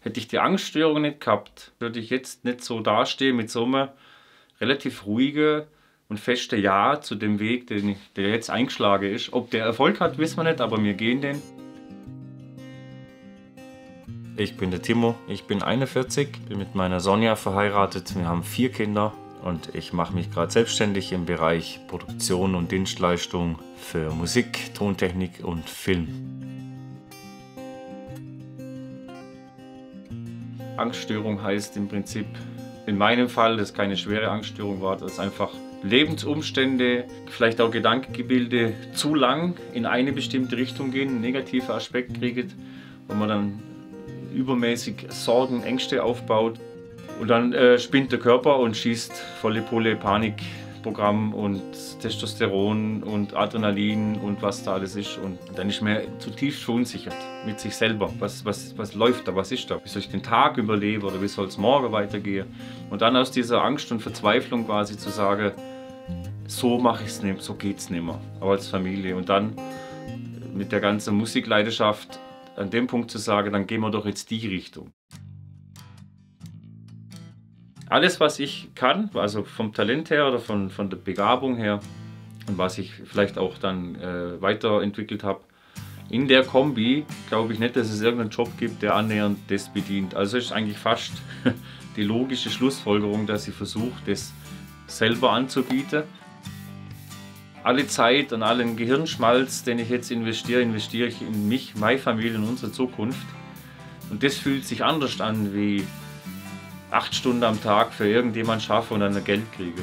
Hätte ich die Angststörung nicht gehabt, würde ich jetzt nicht so dastehen mit so einem relativ ruhigen und festen Ja zu dem Weg, den ich, der jetzt eingeschlagen ist. Ob der Erfolg hat, wissen wir nicht, aber wir gehen den. Ich bin der Timo, ich bin 41, bin mit meiner Sonja verheiratet. Wir haben vier Kinder und ich mache mich gerade selbstständig im Bereich Produktion und Dienstleistung für Musik, Tontechnik und Film. Angststörung heißt im Prinzip, in meinem Fall, dass keine schwere Angststörung war, dass einfach Lebensumstände, vielleicht auch Gedankengebilde zu lang in eine bestimmte Richtung gehen, einen negativen Aspekt kriegt, wo man dann übermäßig Sorgen, Ängste aufbaut. Und dann äh, spinnt der Körper und schießt volle Pulle Panikprogramm und Testosteron und Adrenalin und was da alles ist. Und dann ist man zutiefst verunsichert mit sich selber. Was, was, was läuft da? Was ist da? Wie soll ich den Tag überleben oder wie soll es morgen weitergehen? Und dann aus dieser Angst und Verzweiflung quasi zu sagen, so mache ich es nicht, so geht es nicht mehr, auch als Familie. Und dann mit der ganzen Musikleidenschaft an dem Punkt zu sagen, dann gehen wir doch jetzt die Richtung. Alles, was ich kann, also vom Talent her oder von, von der Begabung her und was ich vielleicht auch dann äh, weiterentwickelt habe, in der Kombi glaube ich nicht, dass es irgendeinen Job gibt, der annähernd das bedient. Also ist eigentlich fast die logische Schlussfolgerung, dass ich versuche, das selber anzubieten alle Zeit und allen Gehirnschmalz, den ich jetzt investiere, investiere ich in mich, meine Familie und unsere Zukunft. Und das fühlt sich anders an wie acht Stunden am Tag für irgendjemand schaffen und dann Geld kriege.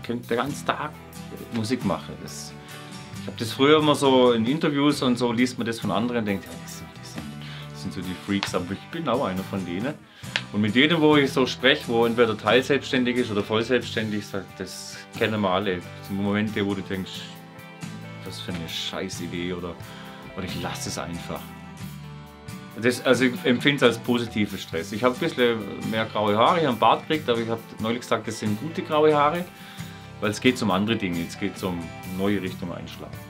Ich könnte den ganzen Tag Musik machen. Das, ich habe das früher immer so in Interviews und so liest man das von anderen und denkt, ja, das, sind, das, sind, das sind so die Freaks, aber ich bin auch einer von denen. Und mit jedem, wo ich so spreche, wo entweder teilselbstständig ist oder voll selbstständig, das kennen wir alle. Das sind Momente, wo du denkst, was für eine Scheißidee oder, oder ich lasse es einfach. Das, also ich empfinde es als positiven Stress. Ich habe ein bisschen mehr graue Haare, ich habe einen Bart gekriegt, aber ich habe neulich gesagt, das sind gute graue Haare, weil es geht um andere Dinge, jetzt geht es um neue Richtungen einschlagen.